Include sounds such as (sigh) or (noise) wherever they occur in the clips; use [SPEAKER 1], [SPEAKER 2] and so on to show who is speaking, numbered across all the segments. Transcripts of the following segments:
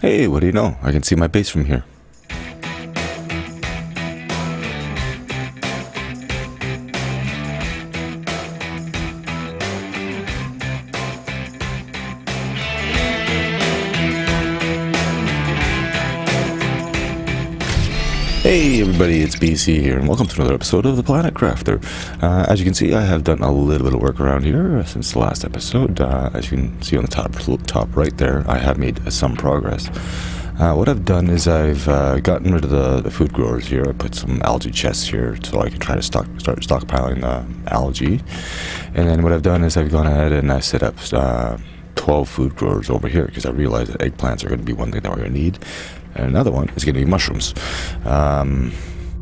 [SPEAKER 1] Hey, what do you know? I can see my base from here. BC here, and welcome to another episode of the Planet Crafter. Uh, as you can see, I have done a little bit of work around here since the last episode. Uh, as you can see on the top top right there, I have made some progress. Uh, what I've done is I've uh, gotten rid of the, the, food growers here. I put some algae chests here so I can try to stock, start stockpiling uh, algae. And then what I've done is I've gone ahead and I set up uh, 12 food growers over here because I realized that eggplants are going to be one thing that we're going to need. And another one is going to be mushrooms. Um,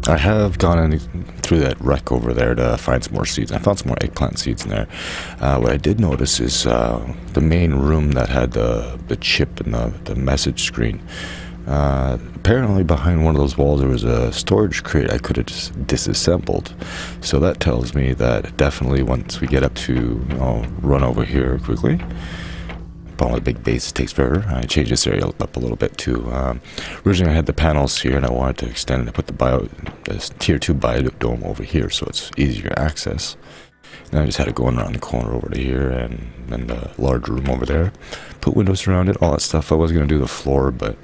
[SPEAKER 1] I have gone in through that wreck over there to find some more seeds. I found some more eggplant seeds in there. Uh, what I did notice is uh, the main room that had the, the chip and the, the message screen. Uh, apparently, behind one of those walls, there was a storage crate I could have just disassembled. So that tells me that definitely once we get up to, I'll run over here quickly with big base takes forever. I changed this area up a little bit too. Um, originally I had the panels here and I wanted to extend and put the bio, this tier 2 biodome over here so it's easier access. And I just had it going around the corner over to here and then the large room over there. Put windows around it, all that stuff. I was going to do the floor, but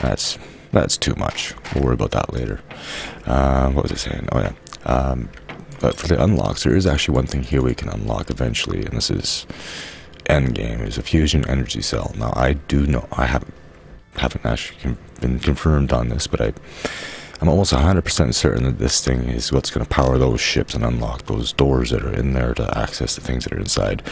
[SPEAKER 1] that's that's too much. We'll worry about that later. Um, what was I saying? Oh yeah. Um, but for the unlocks, there is actually one thing here we can unlock eventually, and this is end game is a fusion energy cell. Now I do know I haven't haven't actually been confirmed on this, but I I'm almost 100% certain that this thing is what's going to power those ships and unlock those doors that are in there to access the things that are inside.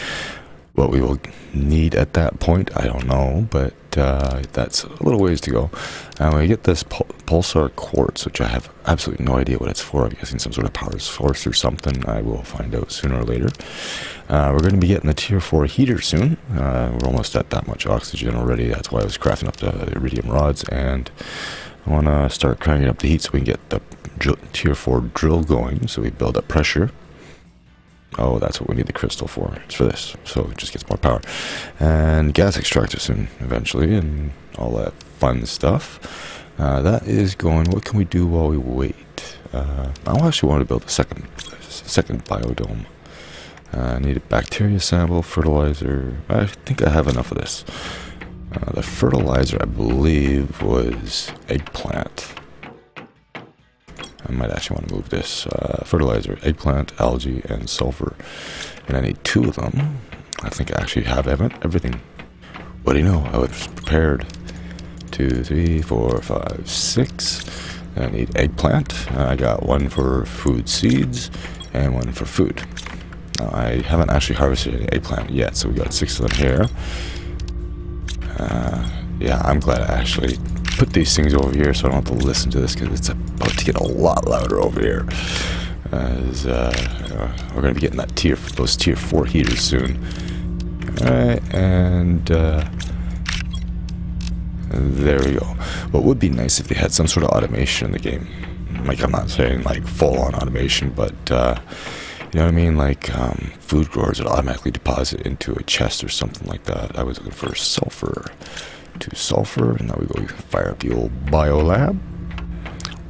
[SPEAKER 1] What we will need at that point, I don't know, but uh, that's a little ways to go. And we get this pul pulsar quartz, which I have absolutely no idea what it's for. I'm guessing some sort of power source or something. I will find out sooner or later. Uh, we're going to be getting the tier 4 heater soon. Uh, we're almost at that much oxygen already. That's why I was crafting up the iridium rods. And I want to start cranking up the heat so we can get the tier 4 drill going so we build up pressure. Oh, that's what we need the crystal for. It's for this, so it just gets more power. And gas extractor soon, eventually, and all that fun stuff. Uh, that is going. What can we do while we wait? Uh, I actually want to build a second, second biodome. Uh, I need a bacteria sample, fertilizer. I think I have enough of this. Uh, the fertilizer, I believe, was eggplant. I might actually want to move this uh, fertilizer, eggplant, algae, and sulfur. And I need two of them. I think I actually have everything. What do you know? I was prepared. Two, three, four, five, six. I need eggplant. I got one for food seeds and one for food. Now, I haven't actually harvested any eggplant yet, so we got six of them here. Uh, yeah, I'm glad I actually put these things over here so I don't have to listen to this because it's about to get a lot louder over here. As uh, uh, we're going to be getting that tier, for those tier four heaters soon. All right, and uh, there we go. What would be nice if they had some sort of automation in the game. Like I'm not saying like full-on automation, but uh, you know what I mean? Like um, food growers would automatically deposit into a chest or something like that. I was looking for sulfur to sulfur. And now we go fire up the old bio lab.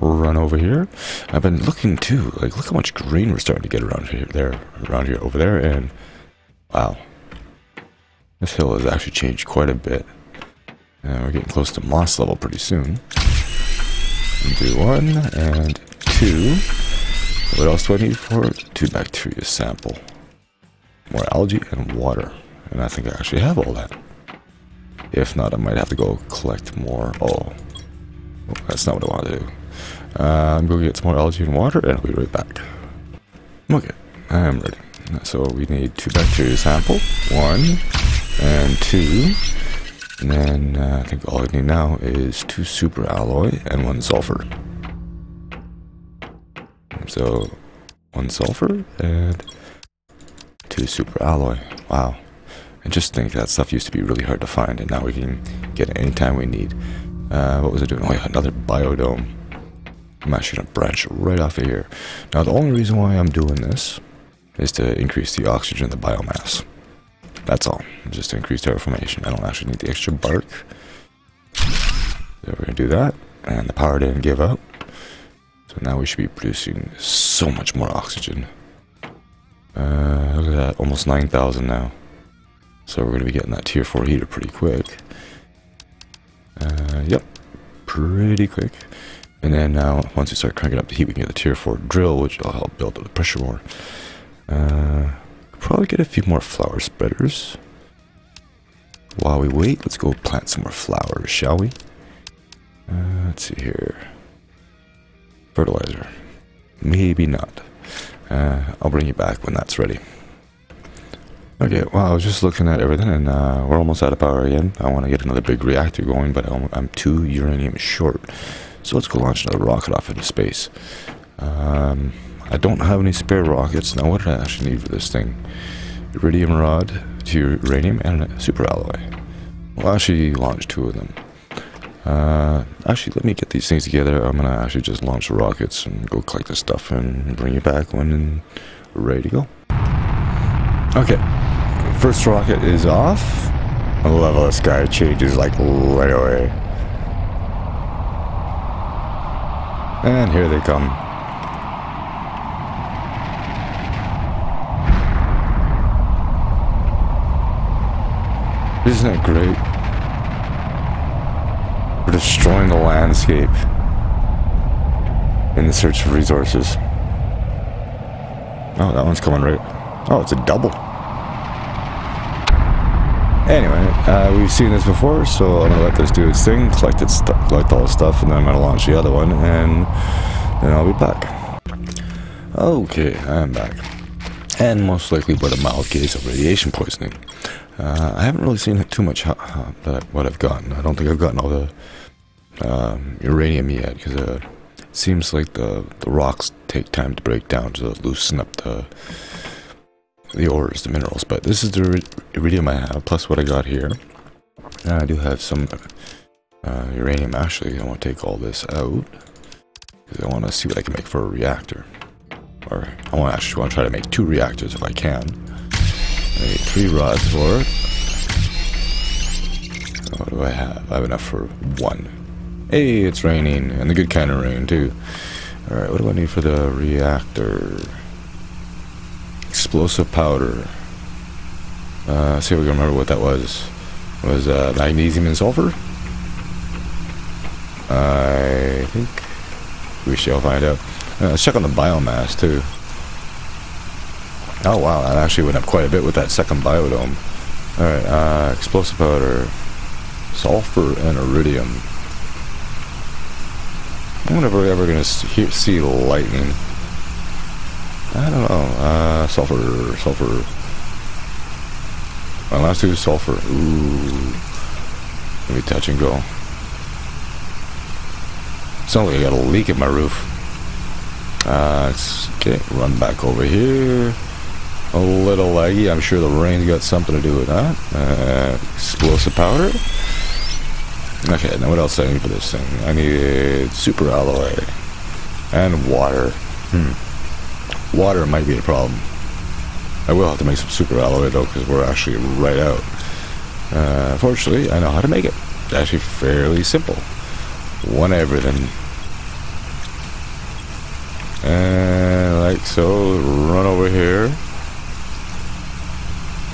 [SPEAKER 1] Run over here. I've been looking too. Like, look how much green we're starting to get around here, there, around here, over there, and wow, this hill has actually changed quite a bit. And we're getting close to moss level pretty soon. Do one and two. What else do I need for? Two bacteria sample. More algae and water. And I think I actually have all that. If not, I might have to go collect more. Oh, that's not what I want to do. Uh, I'm going to get some more algae and water, and I'll be right back. Okay, I'm ready. So we need two bacteria sample, one and two. And then uh, I think all I need now is two super alloy and one sulfur. So one sulfur and two super alloy. Wow. And just think that stuff used to be really hard to find, and now we can get it anytime we need. Uh, what was I doing? Oh yeah, another biodome. I'm actually going to branch right off of here. Now the only reason why I'm doing this is to increase the oxygen the biomass. That's all. Just to increase terraformation. I don't actually need the extra bark. So we're going to do that. And the power didn't give up. So now we should be producing so much more oxygen. Uh, look at that, almost 9,000 now. So we're going to be getting that tier 4 heater pretty quick. Uh, yep, pretty quick. And then now, once we start cranking up the heat, we can get the tier 4 drill, which will help build up the pressure more. Uh, probably get a few more flower spreaders. While we wait, let's go plant some more flowers, shall we? Uh, let's see here. Fertilizer. Maybe not. Uh, I'll bring you back when that's ready. Okay, well, I was just looking at everything, and uh, we're almost out of power again. I want to get another big reactor going, but I'm, I'm two uranium short. So let's go launch another rocket off into space. Um, I don't have any spare rockets. Now, what did I actually need for this thing? Iridium rod to uranium and a super alloy. We'll actually launch two of them. Uh, actually, let me get these things together. I'm gonna actually just launch the rockets and go collect this stuff and bring it back when we're ready to go. Okay, first rocket is off. I love how the sky changes like right away. And here they come. Isn't that great? We're destroying the landscape in the search for resources. Oh, that one's coming right. Oh, it's a double. Anyway, uh, we've seen this before, so I'm gonna let this do its thing, collect its collect all the stuff, and then I'm gonna launch the other one, and then I'll be back. Okay, I'm back, and most likely with a mild case of radiation poisoning. Uh, I haven't really seen too much what I've gotten. I don't think I've gotten all the um, uranium yet, because uh, it seems like the the rocks take time to break down to loosen up the the ores, the minerals. But this is the iridium I have, plus what I got here. I do have some uh, uranium. Actually, I want to take all this out because I want to see what I can make for a reactor. Or I want to actually want to try to make two reactors if I can. I need three rods for it. What do I have? I have enough for one. Hey, it's raining, and the good kind of rain too. Alright, what do I need for the reactor? Explosive powder. Uh, see if we can remember what that was. It was uh, magnesium and sulfur? I think we shall find out. Uh, let's check on the biomass too. Oh wow, that actually went up quite a bit with that second biodome. Alright, uh, explosive powder, sulfur, and iridium. I wonder if we're ever going to see lightning. I don't know. Uh, sulfur, sulfur. My last two is sulfur. Ooh. Let me touch and go. Sounds like I got a leak in my roof. Uh, okay, run back over here. A little laggy. I'm sure the rain's got something to do with that. Uh, explosive powder. Okay, now what else do I need for this thing? I need super alloy and water. Hmm. Water might be a problem. I will have to make some super alloy though, because we're actually right out. Uh, fortunately, I know how to make it. It's actually fairly simple. One everything. And like so, run over here.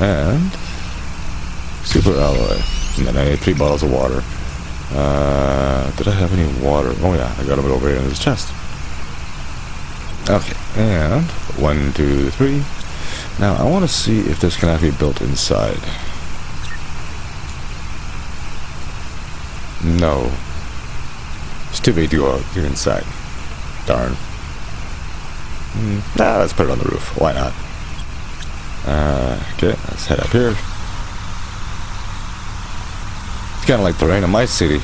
[SPEAKER 1] And super alloy. And then I need three bottles of water. Uh, did I have any water? Oh yeah, I got them over here in this chest. Okay, and one, two, three. Now I want to see if this can actually be built inside. No. It's too big to go inside. Darn. Mm, nah, let's put it on the roof. Why not? Uh, okay, let's head up here. It's kind of like the rain in my city.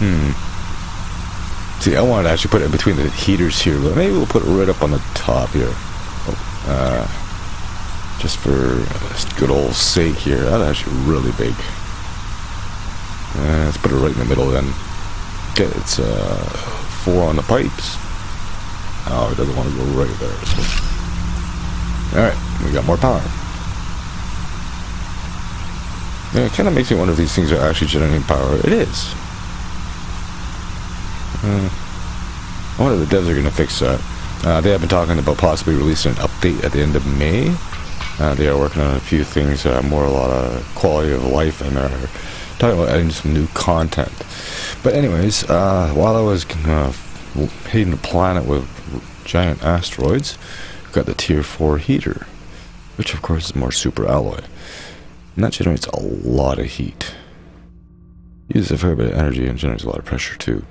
[SPEAKER 1] Hmm. See, I wanted to actually put it between the heaters here, but maybe we'll put it right up on the top here. Uh, just for good old sake here. That's actually really big. Uh, let's put it right in the middle then. Okay, it's uh, four on the pipes. Oh, it doesn't want to go right there. Alright, we got more power. Yeah, it kind of makes me wonder if these things are actually generating power. It is. Uh, I wonder if the devs are going to fix that. Uh, they have been talking about possibly releasing an update at the end of May. Uh, they are working on a few things, uh, more a lot of quality of life, and they're talking about adding some new content. But anyways, uh, while I was uh, hitting the planet with giant asteroids, got the tier 4 heater, which of course is more super alloy. And that generates a lot of heat. Uses a fair bit of energy and generates a lot of pressure too.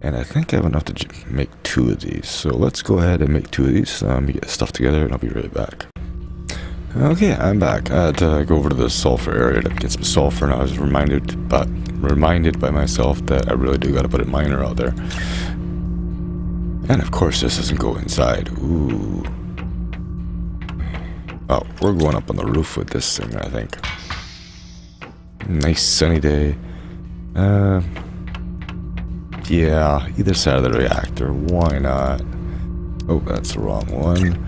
[SPEAKER 1] And I think I have enough to make two of these. So let's go ahead and make two of these. Um, get stuff together and I'll be right back. Okay, I'm back. I had to go over to the sulfur area to get some sulfur and I was reminded but reminded by myself that I really do gotta put a miner out there. And of course this doesn't go inside. Ooh. Oh, we're going up on the roof with this thing, I think. Nice sunny day. Uh, yeah, either side of the reactor. Why not? Oh, that's the wrong one.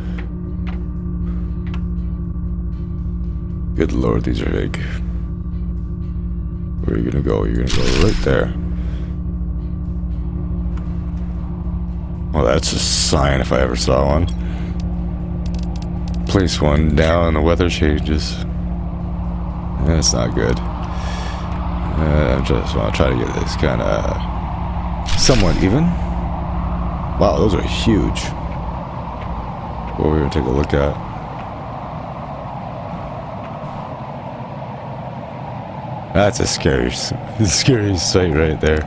[SPEAKER 1] Good lord, these are big. Where are you gonna go? You're gonna go right there. Well, that's a sign if I ever saw one. Place one down, and the weather changes. That's not good. Uh, I just want to try to get this kind of somewhat even. Wow, those are huge. What we're going to take a look at. That's a scary, (laughs) scary sight right there.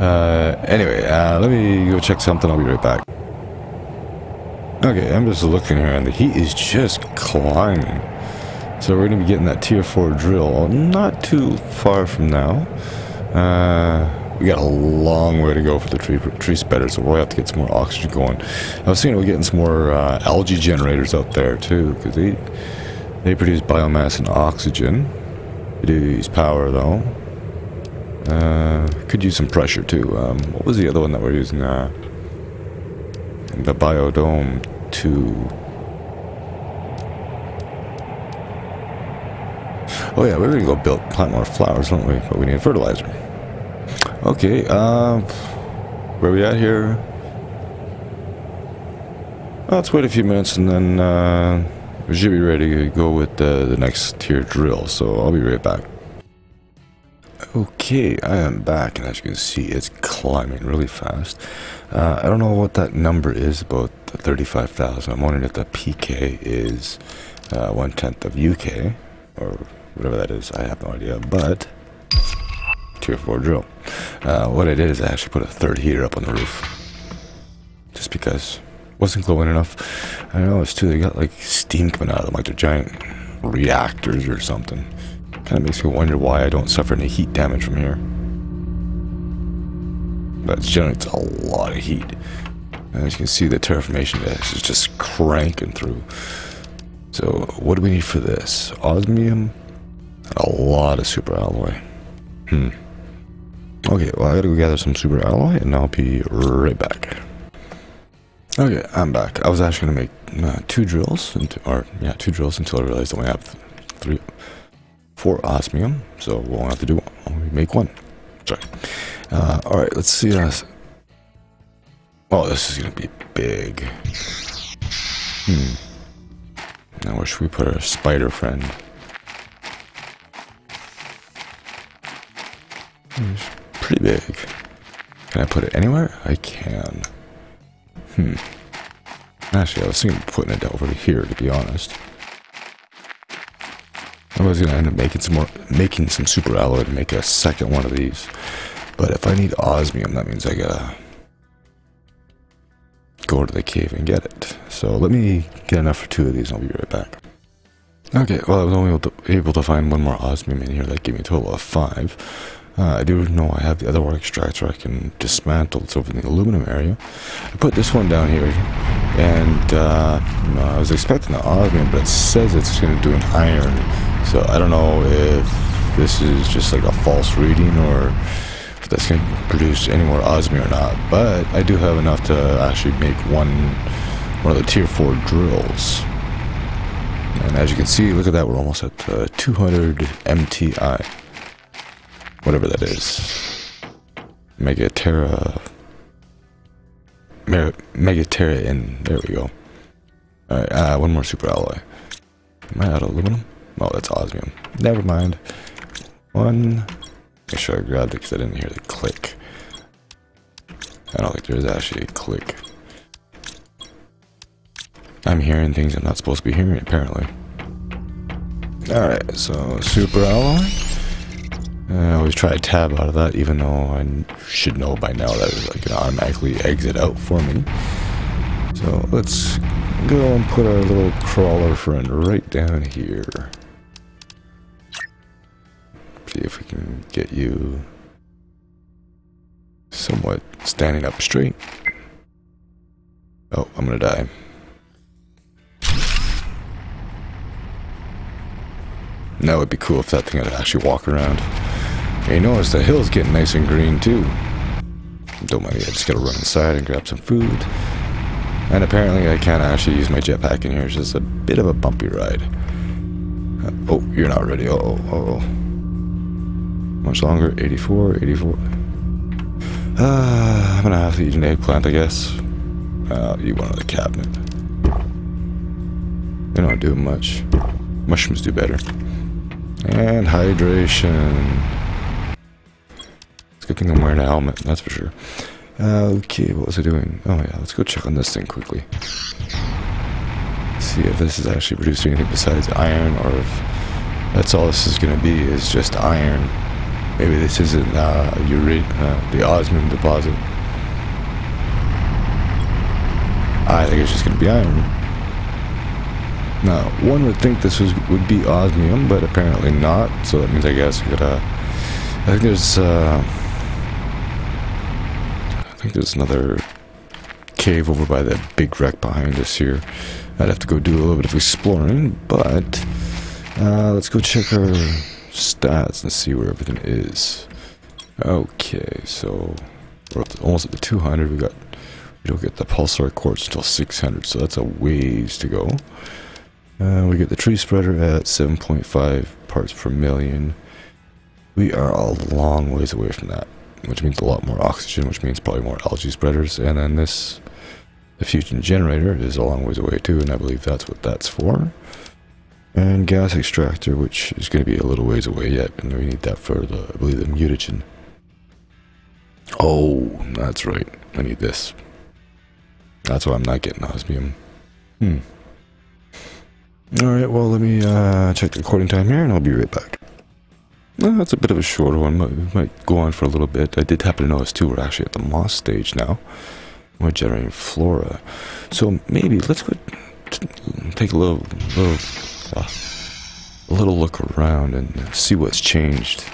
[SPEAKER 1] Uh, anyway, uh, let me go check something. I'll be right back. Okay, I'm just looking here, and the heat is just climbing. So we're going to be getting that tier 4 drill not too far from now. Uh, we got a long way to go for the tree tree spreader, so we'll have to get some more oxygen going. I was thinking we're getting some more uh, algae generators out there too, because they they produce biomass and oxygen. They do use power though. Uh, could use some pressure too. Um, what was the other one that we're using? Uh, the biodome two. Oh yeah, we're gonna go build plant more flowers, don't we? But we need fertilizer. Okay, uh, where we at here? let's wait a few minutes and then uh, we should be ready to go with the, next tier drill. So I'll be right back. Okay, I am back, and as you can see, it's climbing really fast. Uh, I don't know what that number is, about 35,000. I'm wondering if the PK is uh, one tenth of UK, or whatever that is. I have no idea, but tier 4 drill. Uh, what I did is I actually put a third heater up on the roof. Just because it wasn't glowing enough. I know it's too, they got like steam coming out of them, like they're giant reactors or something. Kind of makes me wonder why I don't suffer any heat damage from here. But it generates a lot of heat. As you can see, the terraformation is just cranking through. So, what do we need for this? Osmium? A lot of super alloy. Hmm. Okay, well, I gotta go gather some super alloy, and I'll be right back. Okay, I'm back. I was actually gonna make uh, two drills, into, or yeah, two drills until I realized I only have three, four osmium, so we won't have to do one. Only make one. Sorry. Uh, all right, let's see. Uh, oh, this is gonna be big. Hmm. Now, where should we put our spider friend? Hmm pretty big. Can I put it anywhere? I can. Hmm. Actually, I was thinking of putting it over here, to be honest. I was gonna end up making some more, making some super alloy to make a second one of these. But if I need osmium, that means I gotta go to the cave and get it. So let me get enough for two of these and I'll be right back. Okay, well I was only able to, able to find one more osmium in here that gave me a total of five. Uh, I do know I have the other ore extractor I can dismantle. It's over in the aluminum area. I put this one down here, and uh, you know, I was expecting the osmium, but it says it's going to do an iron. So I don't know if this is just like a false reading or if that's going to produce any more osmium or not. But I do have enough to actually make one one of the tier 4 drills. And as you can see, look at that, we're almost at uh, 200 MTI whatever that is. Mega Terra Megaterra in. There we go. Alright, uh, one more super alloy. Am I out of aluminum? Oh, that's osmium. Never mind. One. Make sure I grabbed it because I didn't hear the click. I don't think there's actually a click. I'm hearing things I'm not supposed to be hearing, apparently. Alright, so super alloy. Uh, I always try to tab out of that, even though I should know by now that it's like an automatically exit out for me. So let's go and put our little crawler friend right down here. See if we can get you somewhat standing up straight. Oh, I'm gonna die. That would be cool if that thing could actually walk around. You notice the hill's getting nice and green too. Don't mind me, I just gotta run inside and grab some food. And apparently I can't actually use my jetpack in here, it's just a bit of a bumpy ride. Uh, oh, you're not ready. Uh oh, uh oh. Much longer, 84, 84. Uh, I'm gonna have to eat an eggplant, I guess. I'll eat one of the cabinet. They don't do much. Mushrooms do better. And hydration. Good thing I'm wearing a helmet, that's for sure. Uh, okay, what was I doing? Oh yeah, let's go check on this thing quickly. See if this is actually producing anything besides iron, or if that's all this is going to be, is just iron. Maybe this isn't uh, uh, the osmium deposit. I think it's just going to be iron. Now, one would think this was would be osmium, but apparently not. So that means I guess we gotta. I think there's. Uh, I think there's another cave over by that big wreck behind us here. I'd have to go do a little bit of exploring, but uh, let's go check our stats and see where everything is. Okay, so we're almost at the 200. We got we don't get the pulsar quartz until 600, so that's a ways to go. Uh, we get the tree spreader at 7.5 parts per million. We are a long ways away from that, which means a lot more oxygen, which means probably more algae spreaders. And then this, the fusion generator, is a long ways away too, and I believe that's what that's for. And gas extractor, which is going to be a little ways away yet, and we need that for the, I believe, the mutagen. Oh, that's right. I need this. That's why I'm not getting osmium. Hmm. Alright, well, let me uh, check the recording time here and I'll be right back. Well, that's a bit of a shorter one. Might, might go on for a little bit. I did happen to notice, too, we're actually at the moss stage now. We're generating flora. So maybe let's go take a little, little, uh, a little look around and see what's changed.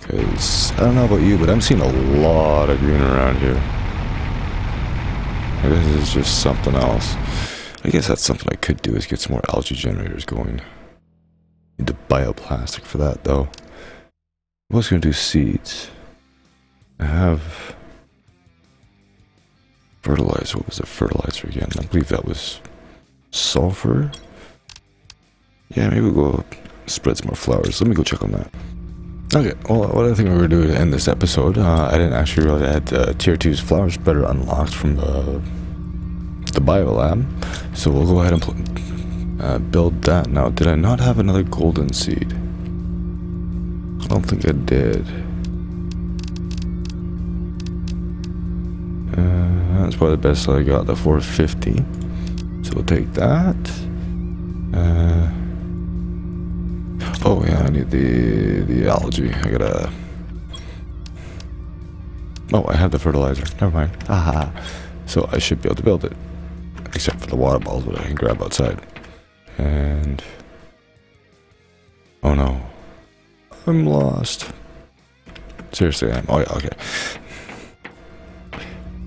[SPEAKER 1] Because I don't know about you, but I'm seeing a lot of green around here. This is just something else. I guess that's something I could do is get some more algae generators going. Need the bioplastic for that though. I was gonna do seeds. I have fertilizer. What was the fertilizer again? I believe that was sulfur. Yeah, maybe we'll go spread some more flowers. Let me go check on that. Okay, well, what I think we're gonna do to end this episode, uh, I didn't actually realize I had uh, tier 2's flower spreader unlocked from the the biolab. So we'll go ahead and uh, build that. Now, did I not have another golden seed? I don't think I did. Uh, that's probably the best I got, the 450. So we'll take that. Uh, oh yeah, I need the the algae. I gotta. Oh, I have the fertilizer. Never mind. Aha. So I should be able to build it except for the water balls that I can grab outside. And oh no, I'm lost. Seriously, I'm. Oh yeah, okay.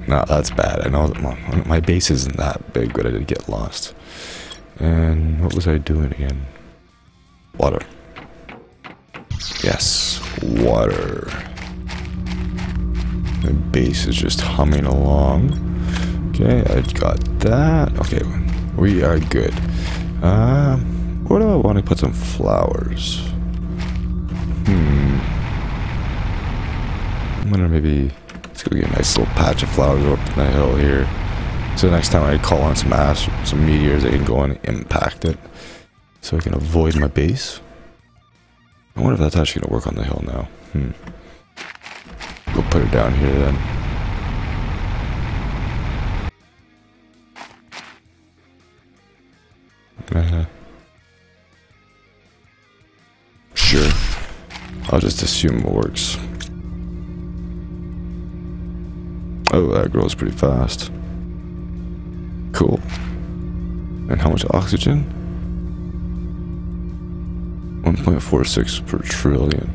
[SPEAKER 1] No, that's bad. I know that my, my base isn't that big, but I did get lost. And what was I doing again? Water. Yes, water. My base is just humming along. Okay, I got that. Okay, we are good. Um, where do I want to put some flowers? I'm gonna maybe let's go get a nice little patch of flowers up in the hill here. So next time I call on some ash, some meteors, I can go and impact it. So I can avoid my base. I wonder if that's actually to work on the hill now. Hmm. Go put it down here then. Uh, sure. I'll just assume it works. Oh, that grows pretty fast. Cool. And how much oxygen? 1.46 per trillion.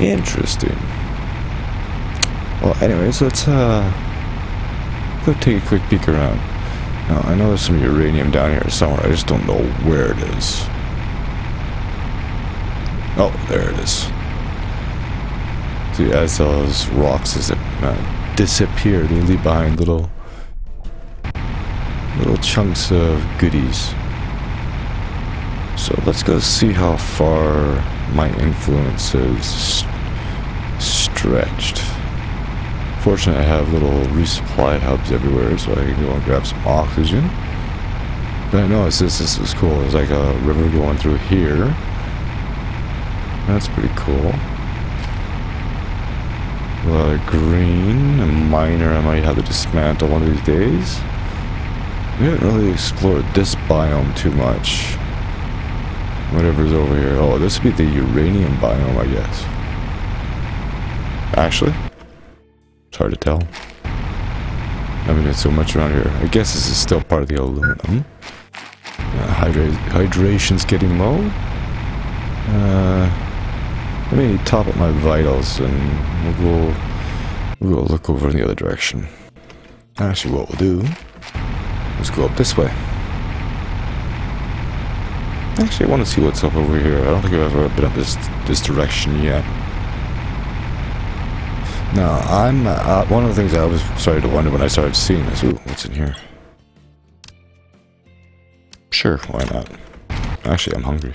[SPEAKER 1] Interesting. Well, anyways, let's uh, go take a quick peek around. Now, I know there's some uranium down here somewhere. I just don't know where it is. Oh, there it is. See, as those rocks as it, uh, disappear, they leave behind little, little chunks of goodies. So let's go see how far my influence is stretched. Fortunately, I have little resupply hubs everywhere, so I can go and grab some oxygen. But I noticed this, this was cool. There's like a river going through here. That's pretty cool. A green, a miner I might have to dismantle one of these days. We haven't really explored this biome too much. Whatever's over here. Oh, this would be the uranium biome, I guess. Actually, it's hard to tell. I mean, it's so much around here. I guess this is still part of the aluminum. Uh, hydra hydration's getting low. Uh, let me top up my vitals and we'll go, we'll go look over in the other direction. Actually, what we'll do is go up this way. Actually, I want to see what's up over here. I don't think I've ever been up this this direction yet. Now, I'm uh, one of the things I was started to wonder when I started seeing this. Ooh, what's in here? Sure, why not? Actually, I'm hungry.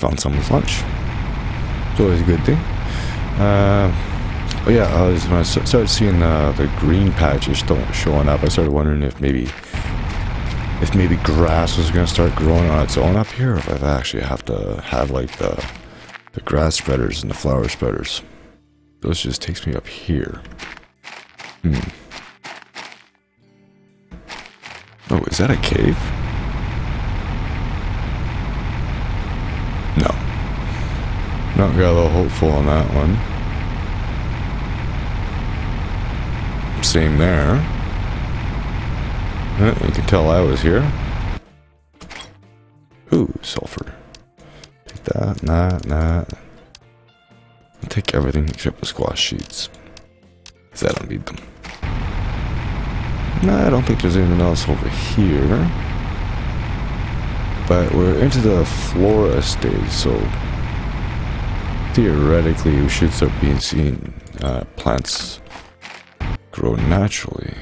[SPEAKER 1] Found someone's lunch. It's always a good thing. Uh, oh yeah, I was, when I started seeing the, the green patches showing up, I started wondering if maybe if maybe grass was going to start growing on its own up here, if I actually have to have like the the grass spreaders and the flower spreaders. This just takes me up here. Hmm. Oh, is that a cave? No. Not got a little hopeful on that one. Same there. Yeah, you can tell I was here. Ooh, sulfur. Take that, that, that. I'll take everything except the squash sheets. Because I don't need them. No, I don't think there's anything else over here. But we're into the flora stage, so theoretically we should start being seeing uh, plants grow naturally.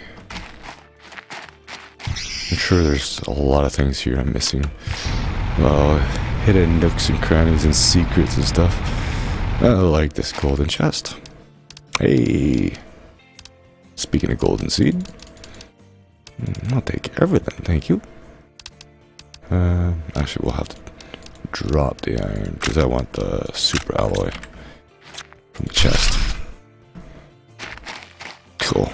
[SPEAKER 1] I'm sure there's a lot of things here I'm missing. Well, hidden nooks and crannies and secrets and stuff. I like this golden chest. Hey. Speaking of golden seed. I'll take everything, thank you. Uh, actually, we'll have to drop the iron because I want the super alloy from the chest. Cool.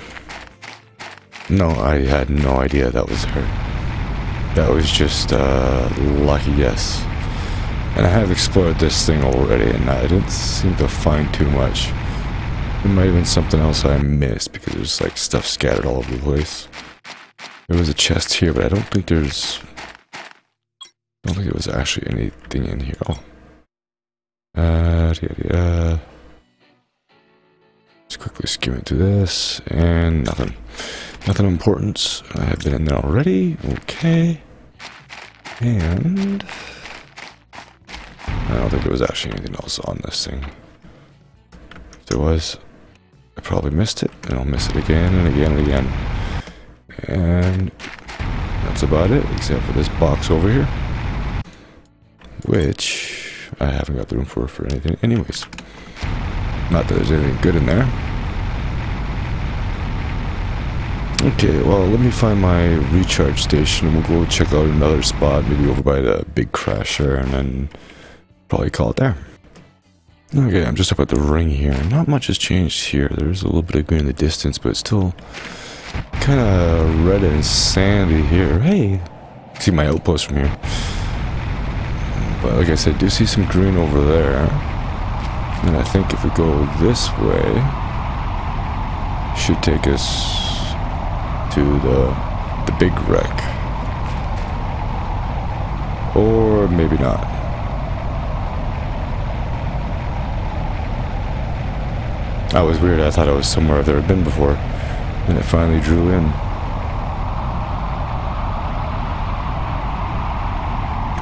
[SPEAKER 1] No, I had no idea that was her. That was just a lucky guess. And I have explored this thing already, and I didn't seem to find too much. It might have been something else I missed, because there's like stuff scattered all over the place. There was a chest here, but I don't think there's... I don't think there was actually anything in here. Oh. Uh, yeah, yeah. Just quickly skimming through this, and nothing. Nothing of importance. I have been in there already. Okay. And... I don't think there was actually anything else on this thing. If there was, I probably missed it, and I'll miss it again and again and again. And that's about it, except for this box over here. Which I haven't got the room for for anything anyways. Not that there's anything good in there. Okay, well, let me find my recharge station and we'll go check out another spot, maybe over by the big crasher, and then probably call it there. Okay, I'm just up at the ring here. Not much has changed here. There's a little bit of green in the distance, but it's still kind of red and sandy here. Hey, see my outpost from here. But like I said, do see some green over there. And I think if we go this way, should take us to the the big wreck. Or maybe not. That was weird. I thought it was somewhere I've never been before. And it finally drew in.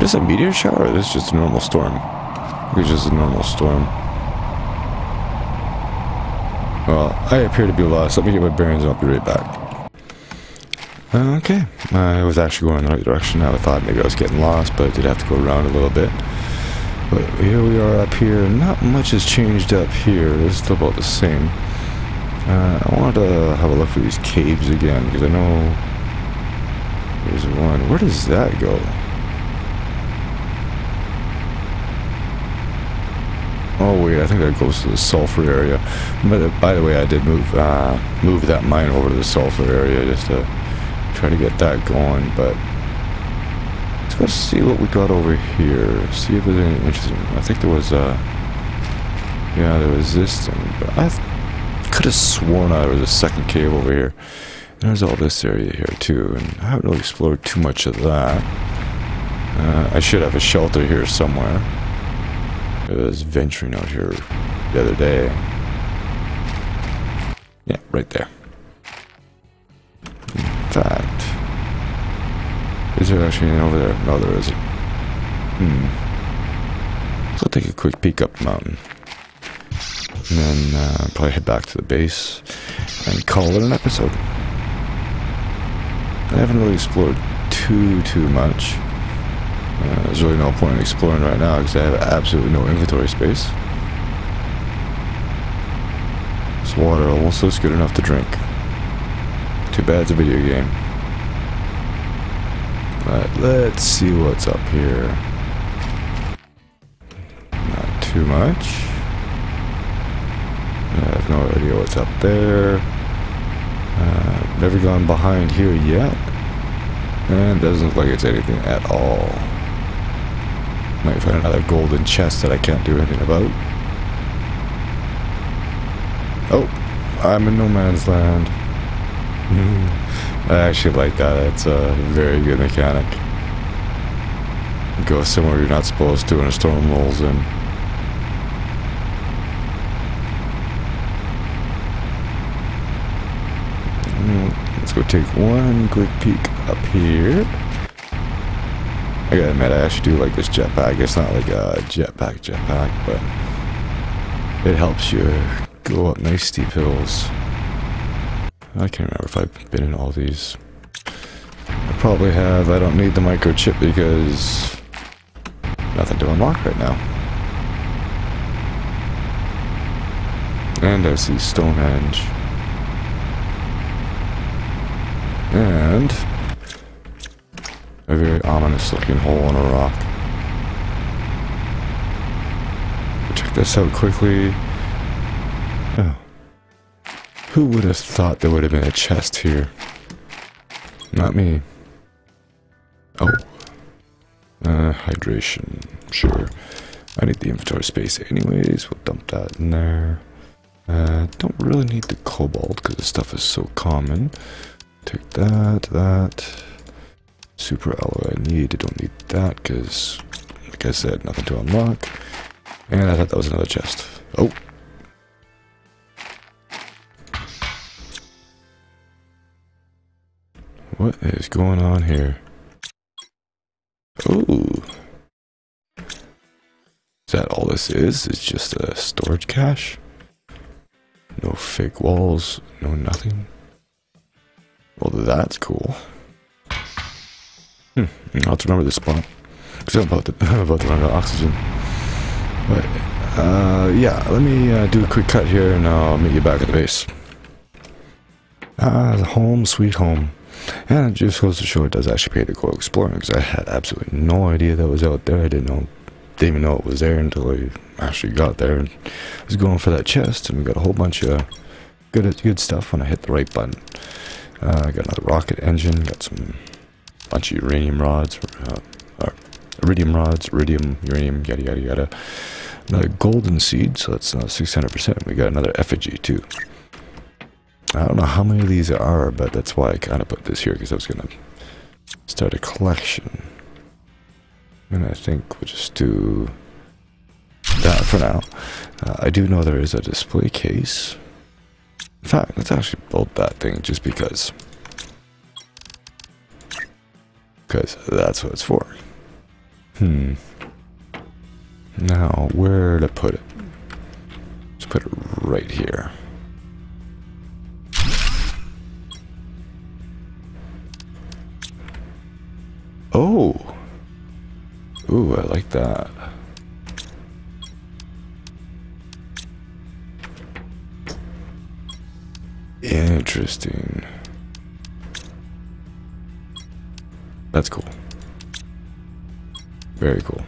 [SPEAKER 1] This is a meteor shower or is this just a normal storm? It's just a normal storm. Well, I appear to be lost. Let me get my bearings and I'll be right back. Okay, I was actually going in the right direction. I thought maybe I was getting lost, but I did have to go around a little bit. But here we are up here. Not much has changed up here. It's still about the same. Uh, I wanted to have a look for these caves again, because I know there's one. Where does that go? Wait, I think that goes to the sulfur area. But by the way, I did move uh, move that mine over to the sulfur area just to try to get that going, but let's go see what we got over here. See if there's anything interesting. I think there was, uh, yeah, there was this thing, but I could have sworn there was a second cave over here. And there's all this area here too, and I haven't really explored too much of that. Uh, I should have a shelter here somewhere. I was venturing out here the other day. Yeah, right there In fact. Is there actually over there? No, there isn't. Hmm. So I'll take a quick peek up the mountain. And then uh, probably head back to the base and call it an episode. I haven't really explored too, too much. Uh, there's really no point in exploring right now because I have absolutely no inventory space. This water almost looks good enough to drink. Too bad it's a video game. Alright, let's see what's up here. Not too much. I have no idea what's up there. Uh, never gone behind here yet. And doesn't look like it's anything at all. Might find another golden chest that I can't do anything about. Oh, I'm in no man's land. I actually like that. It's a very good mechanic. Go somewhere you're not supposed to and a storm rolls in. Mm, let's go take one quick peek up here. I gotta admit, I actually do like this jetpack. It's not like a jetpack jetpack, but it helps you go up nice steep hills. I can't remember if I've been in all these. I probably have. I don't need the microchip because nothing to unlock right now. And I see Stonehenge. And a very ominous looking hole in a rock. Check this out quickly. Oh. Who would have thought there would have been a chest here? Not me. Oh. Uh, hydration. Sure. I need the inventory space anyways. We'll dump that in there. Uh, don't really need the cobalt because the stuff is so common. Take that, that. Super alloy I need. I don't need that because, like I said, nothing to unlock. And I thought that was another chest. Oh, What is going on here? Ooh. Is that all this is? It's just a storage cache? No fake walls, no nothing. Well, that's cool. Hmm, I'll have to remember this spot. Because I'm about to, (laughs) about to run out of oxygen. But, uh, yeah, let me uh, do a quick cut here and I'll meet you back at the base. Ah, home, sweet home. And it just goes to show it does actually pay to go exploring because I had absolutely no idea that was out there. I didn't know, didn't even know it was there until I actually got there and was going for that chest. And we got a whole bunch of good, good stuff when I hit the right button. Uh, I got another rocket engine, got some bunch of uranium rods, uh, or iridium rods, iridium, uranium, yada yada yada. Another golden seed, so that's uh, 600%. We got another effigy too. I don't know how many of these there are, but that's why I kind of put this here, because I was going to start a collection. And I think we'll just do that for now. Uh, I do know there is a display case. In fact, let's actually build that thing just because. Because that's what it's for. Hmm. Now, where to put it? Let's put it right here. Oh. Ooh, I like that. Interesting. That's cool. Very cool.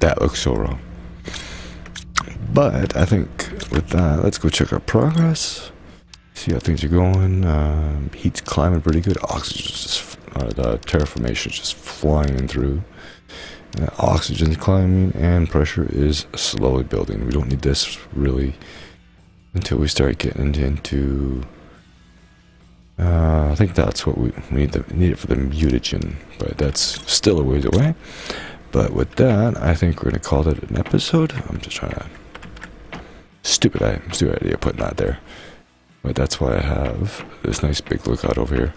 [SPEAKER 1] That looks so wrong. But I think with that, let's go check our progress. See how things are going. Um, heat's climbing pretty good. Oxygen's just, uh, the terraformation is just flying through. Uh, oxygen's climbing and pressure is slowly building. We don't need this really until we start getting into. Uh, I think that's what we, need, to, need it for the mutagen, but that's still a ways away. But with that, I think we're gonna call it an episode. I'm just trying to stupid, stupid idea putting that there. But that's why I have this nice big lookout over here.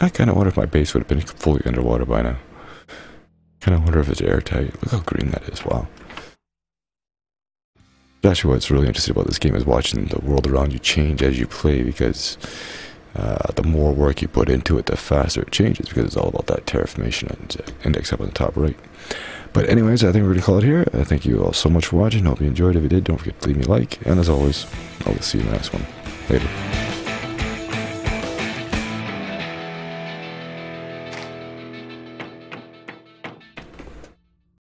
[SPEAKER 1] I kind of wonder if my base would have been fully underwater by now. Kind of wonder if it's airtight. Look how green that is. Wow. Actually, what's really interesting about this game is watching the world around you change as you play because uh, the more work you put into it, the faster it changes because it's all about that terraformation index up on the top right. But anyways, I think we're going to call it here. Uh, thank you all so much for watching. Hope you enjoyed. If you did, don't forget to leave me a like. And as always, I'll see you in the next one. Later.